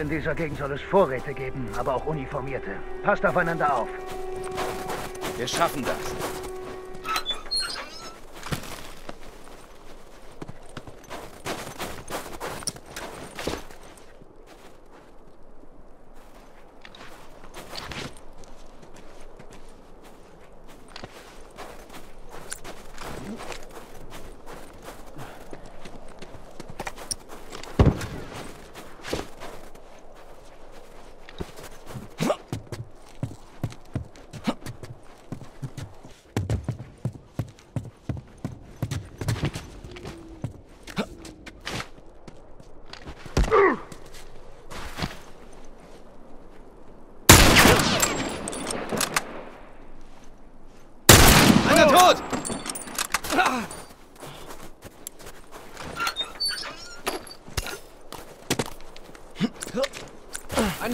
In dieser Gegend soll es Vorräte geben, aber auch Uniformierte. Passt aufeinander auf. Wir schaffen das.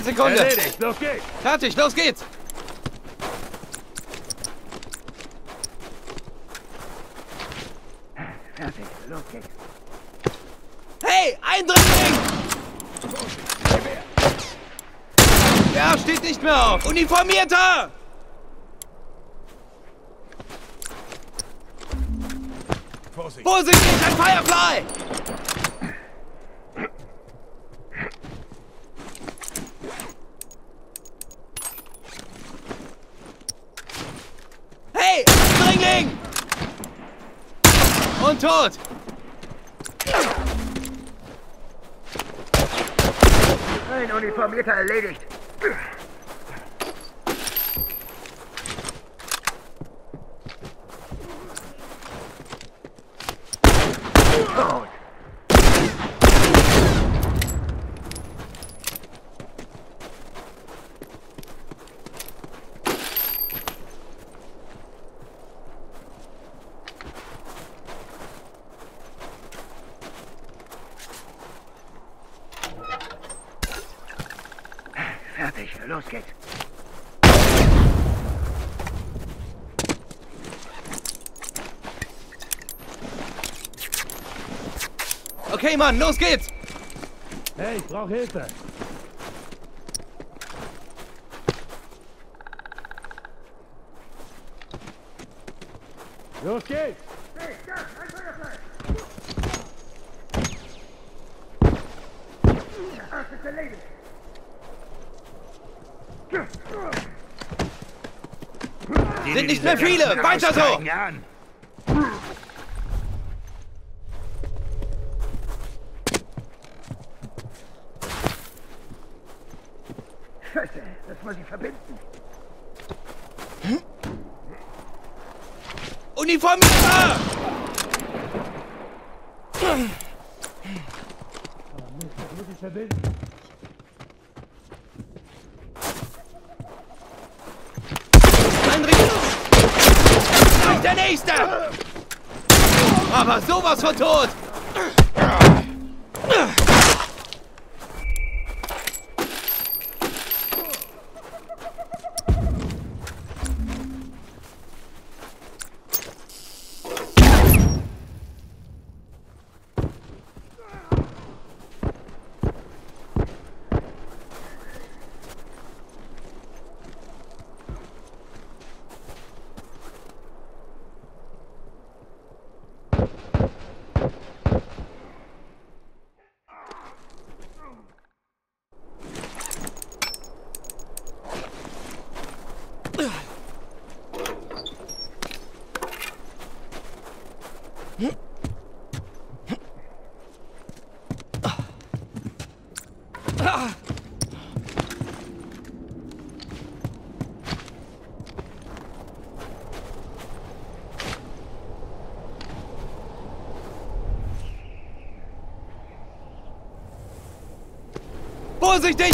Sekunde. Erledigt, los geht's. Fertig, los geht's. Fertig, los geht's. Hey, Eindringling! Ja, steht nicht mehr auf. Uniformierter! Vorsicht! Vorsicht, ein Firefly! und tot! Ein Uniformierter erledigt. Los geht's. Okay, Mann, los geht's! Hey, ich brauch Hilfe. Los geht's! Hey, da, ein Feuerfleisch! Das ist erledigt! Sind nicht mehr viele! Weiter so! Scheiße, lass mal sie verbinden. Uniformierer! Muss ich verbinden? Der Nächste! Aber sowas von tot! Vorsichtig!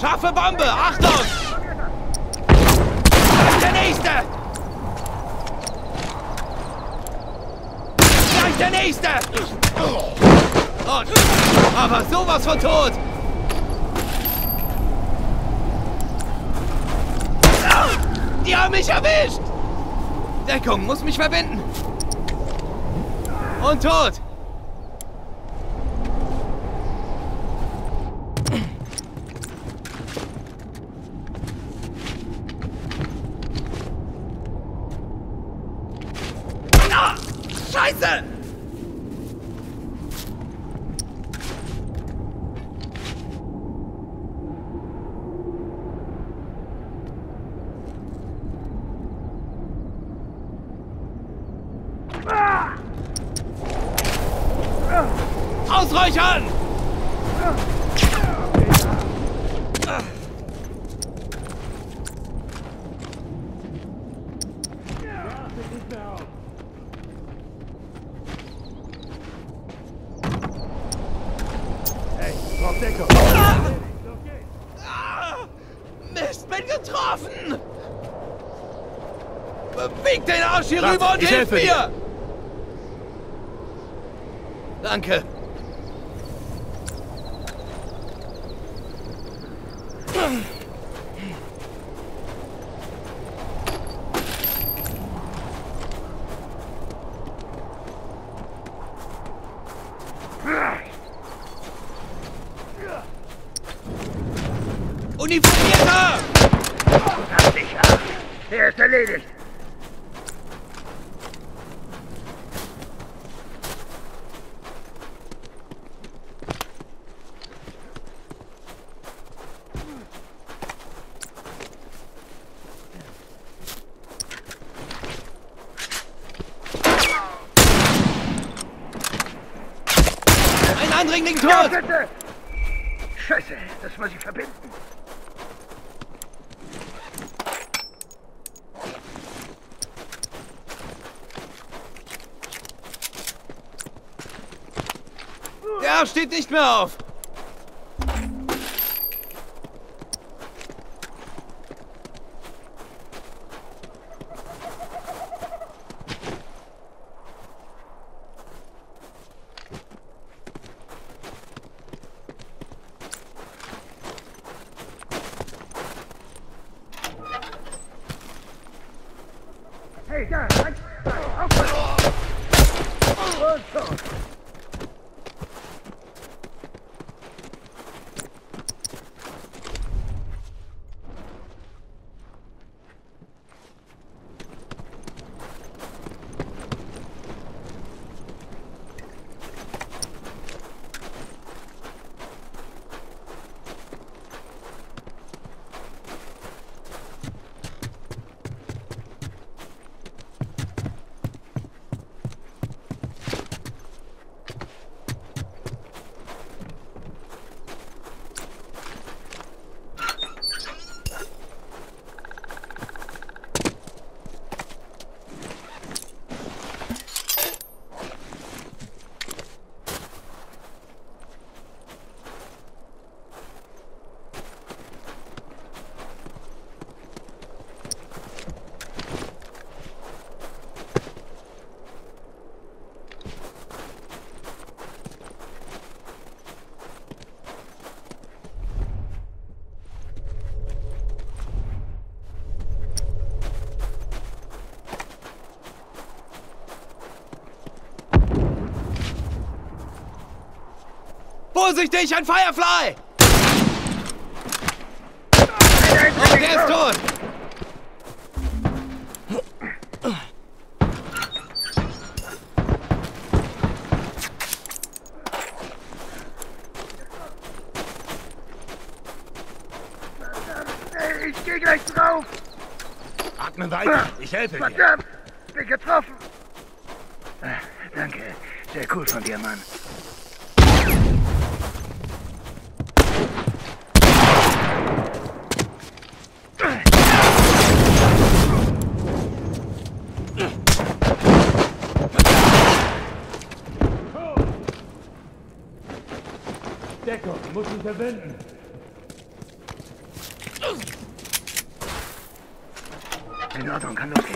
Scharfe Bombe! Achtung! Der nächste! Gleich der nächste! Und, aber sowas von tot! Die haben mich erwischt! Deckung, muss mich verbinden! Und tot! Ah, Scheiße! Ausräuchern! Hey, ich brauch Deckung. Geht's. Ah! Mist, bin getroffen! Beweg den Arsch hier Warte, rüber und hilf mir! Danke. Uniformierter! Hab dich ist erledigt. Ein Eindringling Ja, tot! bitte! Scheiße, das muss ich verbinden. Der steht nicht mehr auf! Hey, da, ein, zwei, aufpassen! Und so. Vorsichtig, ein Firefly! Oh, der ist tot! Ich geh gleich drauf! Atme weiter. Ich helfe dir. Verdammt! Bin getroffen! Danke. Sehr cool von dir, Mann. Deckung, muss ihn verbinden. In Ordnung, kann losgehen.